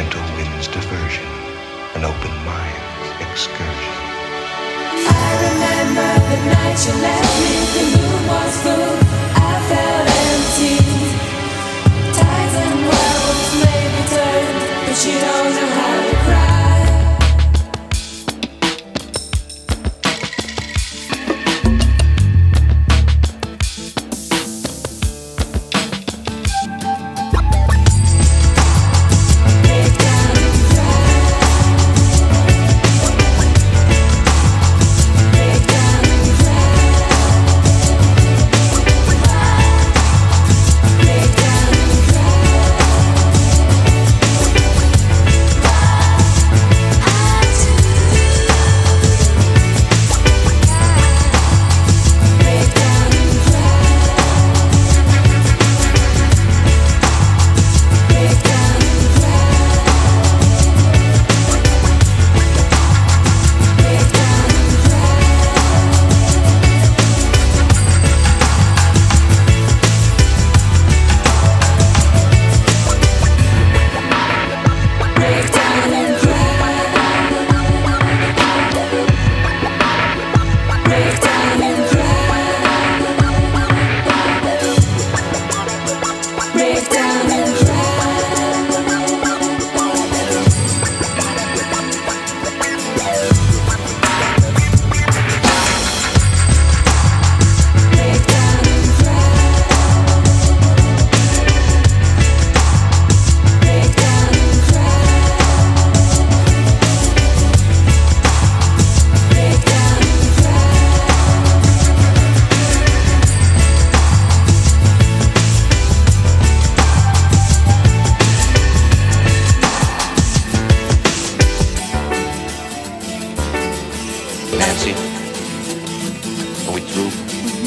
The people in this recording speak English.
gentle winds diversion, an open mind's excursion. I remember the night you left me, the moon was full, I felt empty. azul.